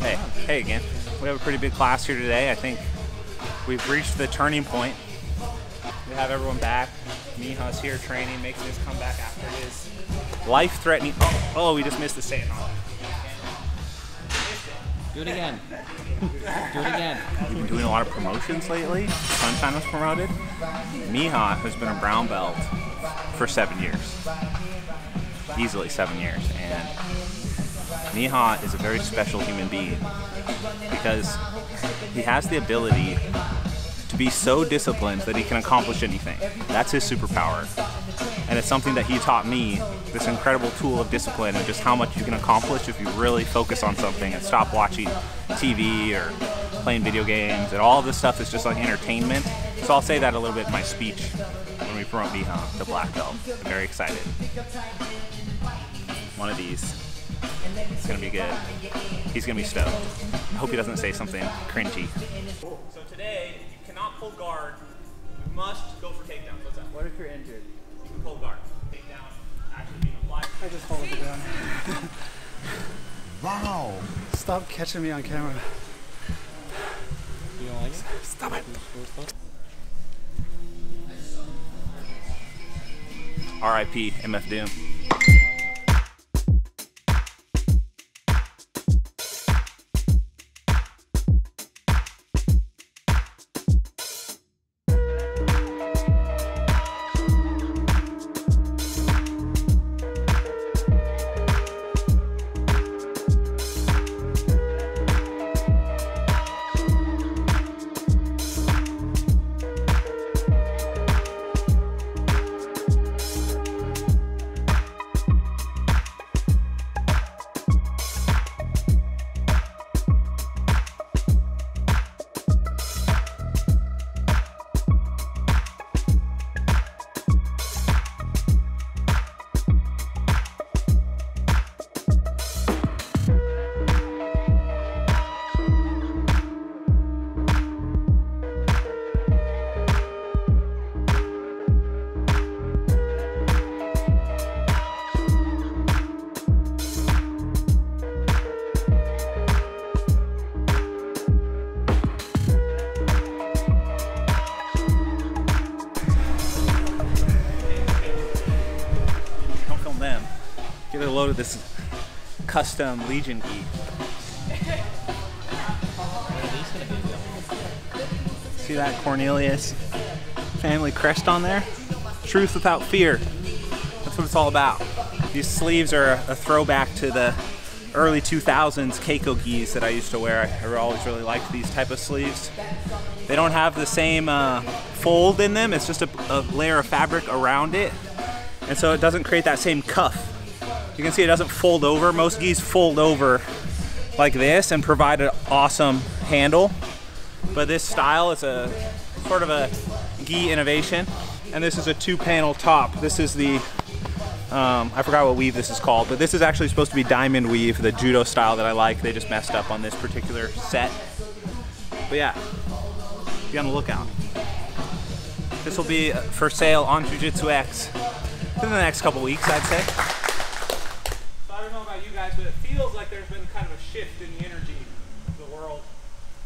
Hey, hey again. We have a pretty big class here today. I think we've reached the turning point. We have everyone back. Miha's here training, making his comeback after his life-threatening. Oh, oh, we just missed the off. Do it again. Do it again. We've been doing a lot of promotions lately. Sunshine was promoted. Miha has been a brown belt for seven years. Easily seven years. And Miha is a very special human being because he has the ability to be so disciplined that he can accomplish anything. That's his superpower. And it's something that he taught me, this incredible tool of discipline and just how much you can accomplish if you really focus on something and stop watching TV or playing video games. And all this stuff is just like entertainment. So I'll say that a little bit in my speech when we promote Miha to black belt. I'm very excited. One of these. It's gonna be good. He's gonna be stoked. I hope he doesn't say something cringy. So today, you cannot pull guard. You must go for takedowns. What's that? What if you're injured? You can pull guard. Takedown actually being applied. I just hold it down. Wow. Stop catching me on camera. You don't like it? Stop it. R.I.P. MF Doom. Get a load of this custom Legion gi. See that Cornelius family crest on there? Truth without fear. That's what it's all about. These sleeves are a throwback to the early 2000s Keiko gis that I used to wear. I always really liked these type of sleeves. They don't have the same uh, fold in them. It's just a, a layer of fabric around it and so it doesn't create that same cuff. You can see it doesn't fold over. Most gis fold over like this and provide an awesome handle. But this style is a sort of a gi innovation. And this is a two panel top. This is the, um, I forgot what weave this is called, but this is actually supposed to be diamond weave, the judo style that I like. They just messed up on this particular set. But yeah, be on the lookout. This will be for sale on Jiu-Jitsu X in the next couple weeks, I'd say. So I don't know about you guys, but it feels like there's been kind of a shift in the energy of the world,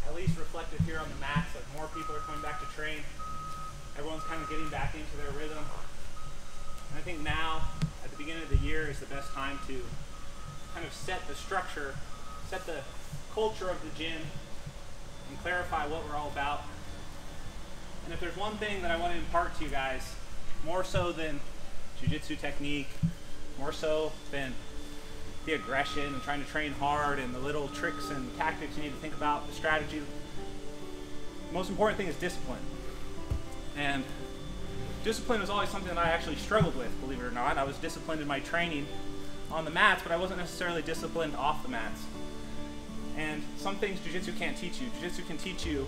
at least reflected here on the mats. Like more people are coming back to train. Everyone's kind of getting back into their rhythm. And I think now, at the beginning of the year, is the best time to kind of set the structure, set the culture of the gym, and clarify what we're all about. And if there's one thing that I want to impart to you guys, more so than jujitsu technique, more so than the aggression and trying to train hard and the little tricks and tactics you need to think about, the strategy. The most important thing is discipline. And discipline was always something that I actually struggled with, believe it or not. I was disciplined in my training on the mats, but I wasn't necessarily disciplined off the mats. And some things jiu-jitsu can't teach you. Jiu-jitsu can teach you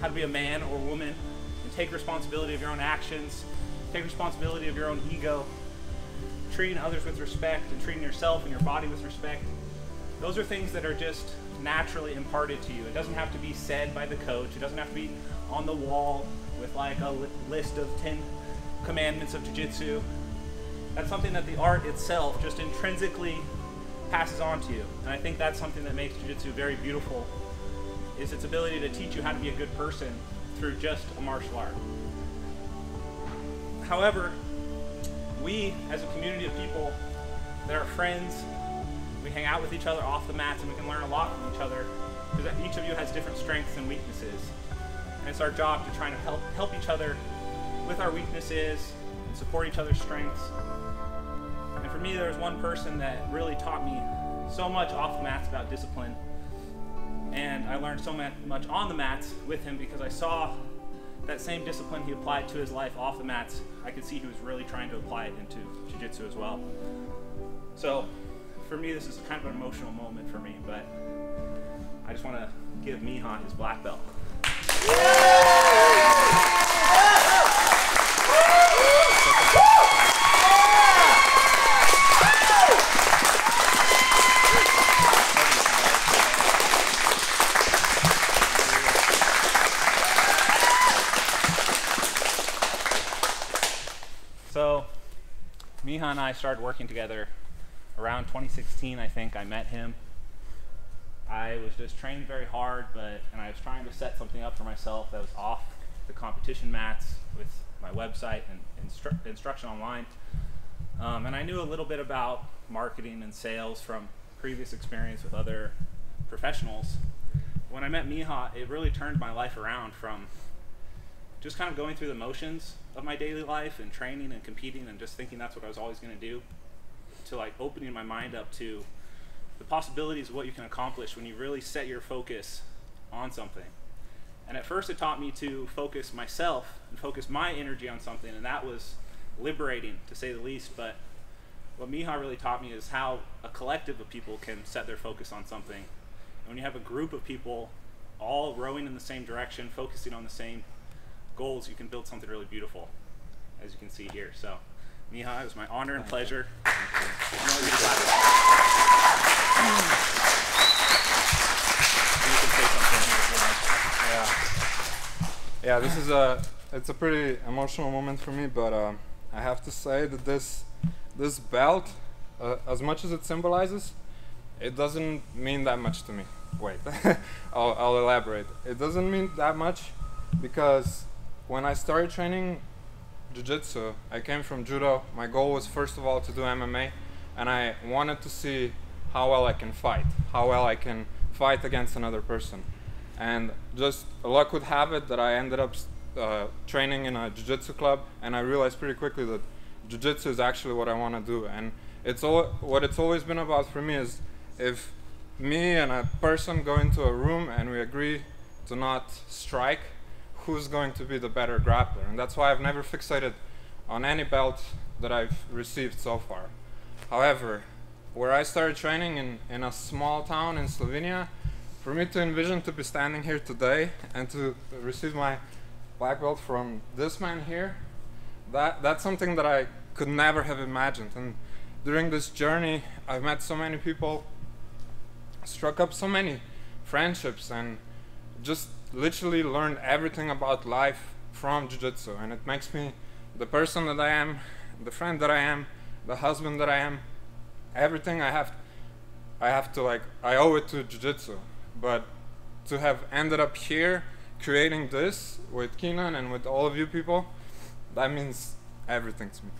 how to be a man or woman and take responsibility of your own actions, take responsibility of your own ego, treating others with respect and treating yourself and your body with respect. Those are things that are just naturally imparted to you. It doesn't have to be said by the coach. It doesn't have to be on the wall with like a li- list of 10 commandments of jiu-jitsu. That's something that the art itself just intrinsically passes on to you. And I think that's something that makes jiu-jitsu very beautiful is its ability to teach you how to be a good person through just a martial art. However, we as a community of people that are friends, we hang out with each other off the mats and we can learn a lot from each other because each of you has different strengths and weaknesses. And it's our job to try and help help each other with our weaknesses and support each other's strengths. And for me, there was one person that really taught me so much off the mats about discipline. And I learned so much on the mats with him because I saw that same discipline he applied to his life off the mats. I could see he was really trying to apply it into jiu-jitsu as well. So for me, this is kind of an emotional moment for me, but I just want to give Miha his black belt. So, Miha and I started working together around 2016. I think I met him. I was just training very hard, but and I was trying to set something up for myself that was off the competition mats with my website and instru- instruction online. Um, and I knew a little bit about marketing and sales from previous experience with other professionals. When I met Miha, it really turned my life around from just kind of going through the motions of my daily life and training and competing and just thinking that's what I was always going to do to like opening my mind up to the possibilities of what you can accomplish when you really set your focus on something. And at first, it taught me to focus myself and focus my energy on something, and that was liberating to say the least. But what Miha really taught me is how a collective of people can set their focus on something. And when you have a group of people all rowing in the same direction, focusing on the same goals, you can build something really beautiful, as you can see here. So, Miha, it was my honor and pleasure. You you can clap it up. You can say something here if you like. Yeah, yeah. This is a it's a pretty emotional moment for me, but uh, I have to say that this this belt, uh, as much as it symbolizes, it doesn't mean that much to me. Wait, I'll, I'll elaborate. It doesn't mean that much because when I started training jiu-jitsu, I came from judo. My goal was first of all to do MMA, and I wanted to see how well I can fight, how well I can fight against another person. And just luck would have it that I ended up uh, training in a jiu-jitsu club, and I realized pretty quickly that jiu-jitsu is actually what I want to do. And it's all what it's always been about for me is if me and a person go into a room and we agree to not strike, who's going to be the better grappler? And that's why I've never fixated on any belt that I've received so far. However, where I started training in, in a small town in Slovenia, for me to envision to be standing here today and to receive my black belt from this man here, that that's something that I could never have imagined. And during this journey, I've met so many people, struck up so many friendships, and just literally learned everything about life from jiu-jitsu. And it makes me the person that I am, the friend that I am, the husband that I am, everything I have. I have to like I owe it to jiu-jitsu, but to have ended up here creating this with Keenan and with all of you people, that means everything to me.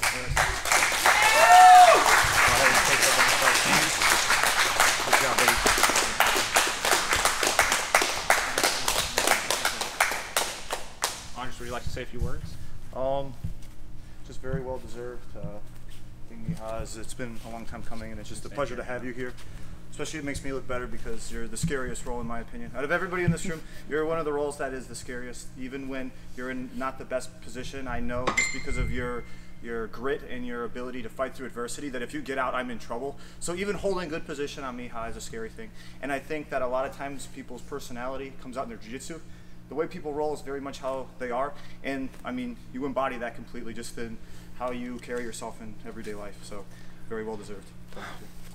Go ahead and take over and start singing. Good job, buddy. Andres, would you like to say a few words? Um, just very well deserved. Uh, I think Miha it's been a long time coming, and it's just a pleasure to have you here. Especially, it makes me look better because you're the scariest role, in my opinion. Out of everybody in this room, you're one of the roles that is the scariest. Even when you're in not the best position, I know just because of your your grit and your ability to fight through adversity that if you get out, I'm in trouble. So even holding good position on Miha is a scary thing. And I think that a lot of times people's personality comes out in their jiu-jitsu. The way people roll is very much how they are. And I mean, you embody that completely just in how you carry yourself in everyday life. So very well deserved.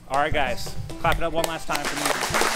All right, guys. Clap it up one last time for me.